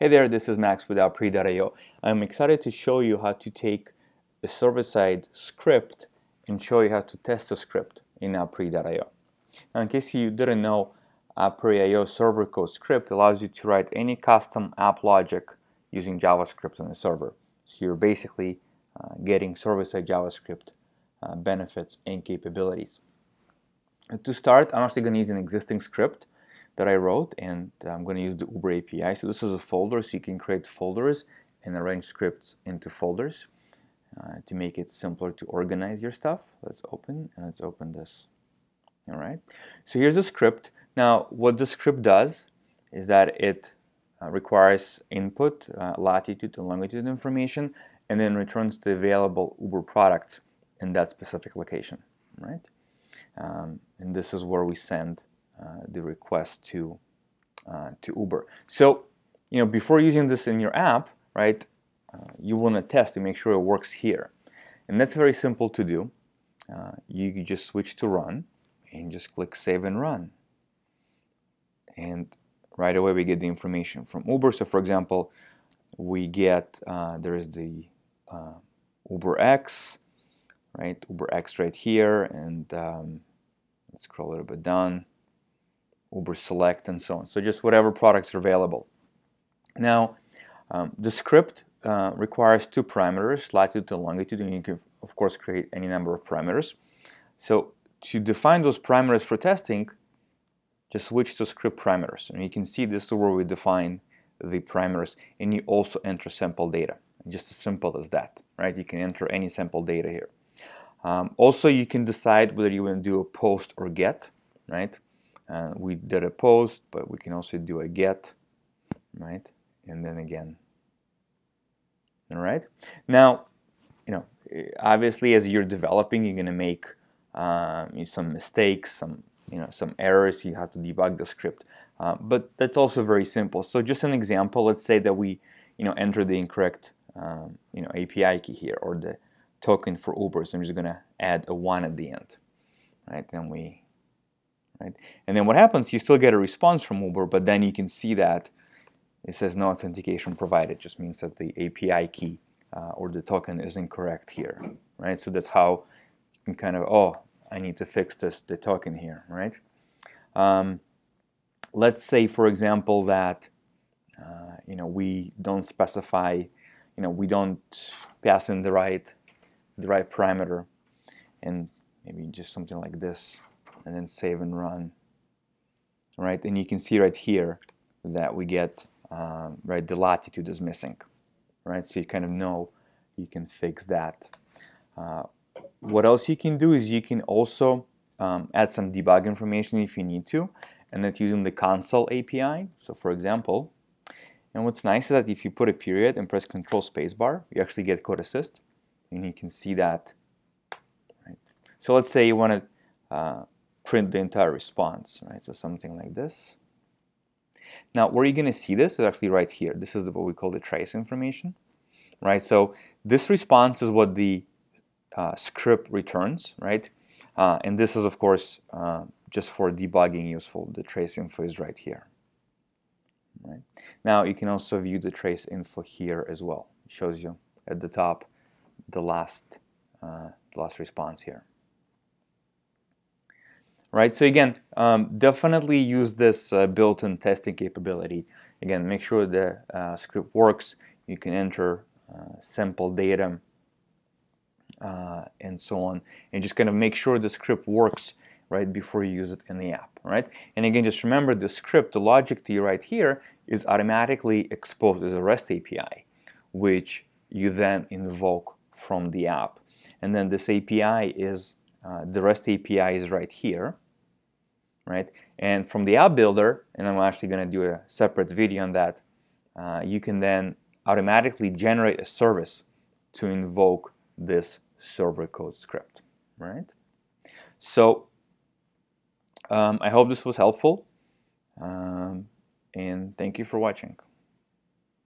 Hey there, this is Max with Appery.io. I'm excited to show you how to take a server-side script and show you how to test a script in Appery.io. Now, in case you didn't know, Appery.io server code script allows you to write any custom app logic using JavaScript on the server. So you're basically uh, getting server-side JavaScript uh, benefits and capabilities. to start, I'm actually going to use an existing script that I wrote and I'm going to use the Uber API. So this is a folder so you can create folders and arrange scripts into folders uh, to make it simpler to organize your stuff. Let's open and let's open this. All right. So here's a script. Now what the script does is that it uh, requires input, uh, latitude and longitude information and then returns the available Uber products in that specific location, right? Um, and this is where we send uh, the request to uh, to Uber. So, you know, before using this in your app, right, uh, you want to test to make sure it works here. And that's very simple to do. Uh, you just switch to run and just click save and run. And right away we get the information from Uber. So for example, we get, uh, there is the uh, Uber X, right, Uber X right here. And um, let's scroll a little bit down. Uber Select, and so on. So just whatever products are available. Now, um, the script uh, requires two parameters, latitude and longitude, and you can, of course, create any number of parameters. So to define those parameters for testing, just switch to script parameters. And you can see this is where we define the parameters, and you also enter sample data. Just as simple as that, right? You can enter any sample data here. Um, also, you can decide whether you want to do a post or get, right? We did a post but we can also do a get right? And then again. All right? Now you know obviously as you're developing you're going to make um, some mistakes some you know some errors. You have to debug the script. Uh, but that's also very simple. So just an example let's say that we you know enter the incorrect um, you know API key here or the token for Uber so I'm just gonna add a one at the end right? Then we right? And then what happens, you still get a response from Uber, but then you can see that it says no authentication provided. It just means that the API key uh, or the token is incorrect here, right? So that's how you can kind of, oh, I need to fix this, the token here, right? Um, let's say, for example, that uh, you know we don't specify, you know, we don't pass in the right the right parameter, and maybe just something like this and then save and run. Right and you can see right here that we get um, right the latitude is missing. Right so you kind of know you can fix that. Uh, what else you can do is you can also um, add some debug information if you need to and that's using the console API so for example and what's nice is that if you put a period and press control spacebar you actually get code assist and you can see that. Right? so let's say you want to uh, print the entire response, right? So something like this. Now, where you're going to see this is actually right here. This is what we call the trace information, right? So this response is what the uh, script returns, right? Uh, and this is, of course, uh, just for debugging useful. The trace info is right here. Right? Now, you can also view the trace info here as well. It shows you at the top the last, uh, the last response here right? So again, um, definitely use this uh, built-in testing capability. Again, make sure the uh, script works. You can enter uh, sample data uh, and so on, and just kind of make sure the script works right before you use it in the app, right? And again, just remember the script, the logic that you write here is automatically exposed as a REST API, which you then invoke from the app. And then this API is uh, the REST API is right here, right? And from the app builder, and I'm actually going to do a separate video on that, uh, you can then automatically generate a service to invoke this server code script, right? So um, I hope this was helpful, um, and thank you for watching.